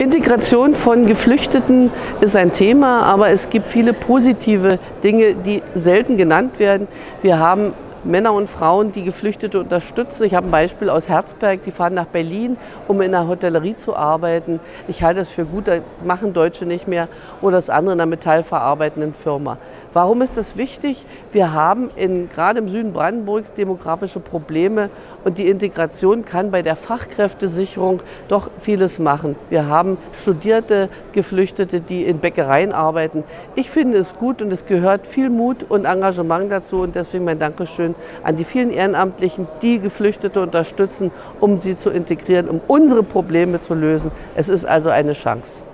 Integration von Geflüchteten ist ein Thema, aber es gibt viele positive Dinge, die selten genannt werden. Wir haben Männer und Frauen, die Geflüchtete unterstützen. Ich habe ein Beispiel aus Herzberg, die fahren nach Berlin, um in der Hotellerie zu arbeiten. Ich halte es für gut, da machen Deutsche nicht mehr oder das andere in einer metallverarbeitenden Firma. Warum ist das wichtig? Wir haben in, gerade im Süden Brandenburgs demografische Probleme und die Integration kann bei der Fachkräftesicherung doch vieles machen. Wir haben studierte Geflüchtete, die in Bäckereien arbeiten. Ich finde es gut und es gehört viel Mut und Engagement dazu und deswegen mein Dankeschön an die vielen Ehrenamtlichen, die Geflüchtete unterstützen, um sie zu integrieren, um unsere Probleme zu lösen. Es ist also eine Chance.